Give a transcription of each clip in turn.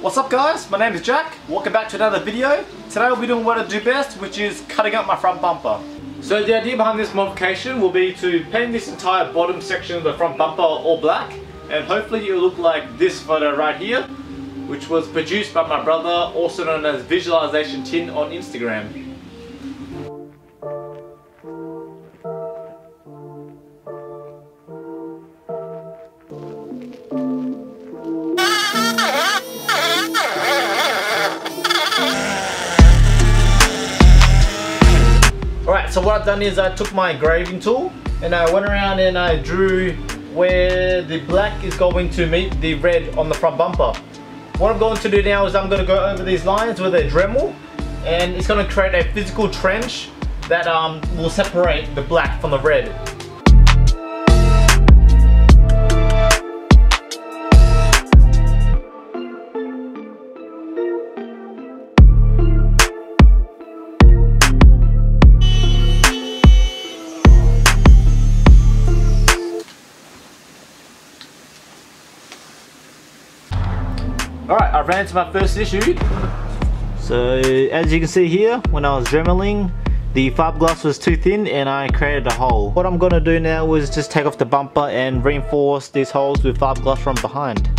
What's up guys, my name is Jack, welcome back to another video. Today we'll be doing what I do best, which is cutting up my front bumper. So the idea behind this modification will be to paint this entire bottom section of the front bumper all black and hopefully it will look like this photo right here which was produced by my brother also known as Visualization Tin on Instagram. So what I've done is I took my engraving tool and I went around and I drew where the black is going to meet the red on the front bumper. What I'm going to do now is I'm going to go over these lines with a Dremel and it's going to create a physical trench that um, will separate the black from the red. Alright, I ran to my first issue. So as you can see here, when I was dremeling, the fiberglass was too thin and I created a hole. What I'm gonna do now is just take off the bumper and reinforce these holes with fiberglass from behind.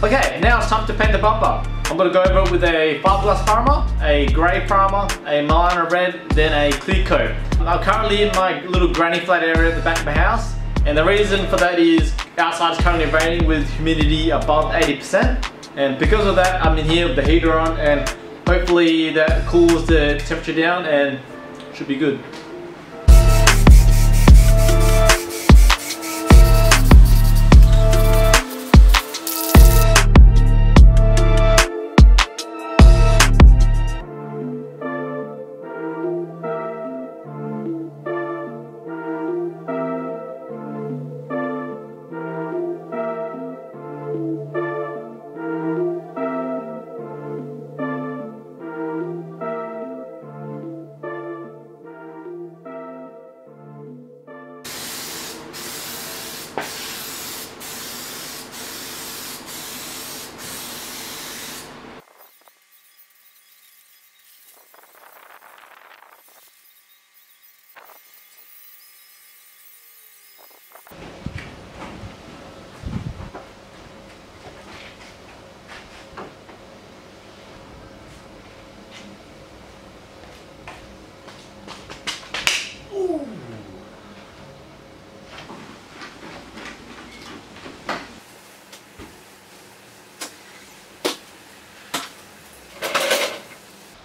Okay, now it's time to paint the bumper. I'm gonna go over it with a fiberglass primer, a grey primer, a Milano red, then a clear coat. I'm currently in my little granny flat area at the back of my house, and the reason for that is outside is currently raining with humidity above 80%, and because of that, I'm in here with the heater on, and hopefully that cools the temperature down and should be good.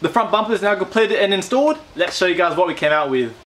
The front bumper is now completed and installed. Let's show you guys what we came out with.